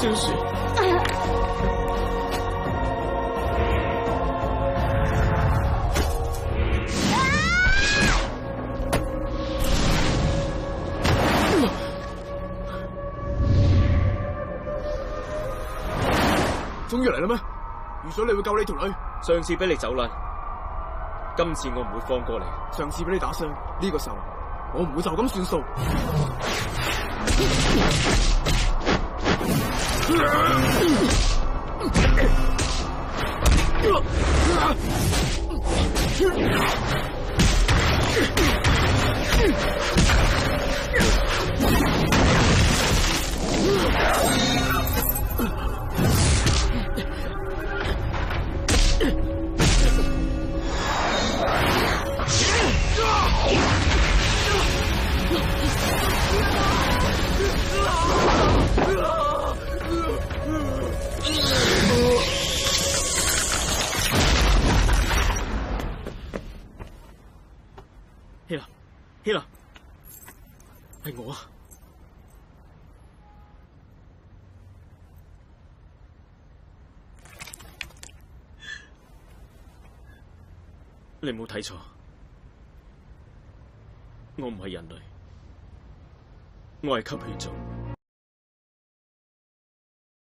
真是！终于嚟啦咩？余水你会救你条女？上次俾你走啦，今次我唔会放过你。上次俾你打伤，呢个候我唔会就咁算数。Ugh! 希拉，希拉，系我啊！你冇睇错，我唔系人类，我系吸血族。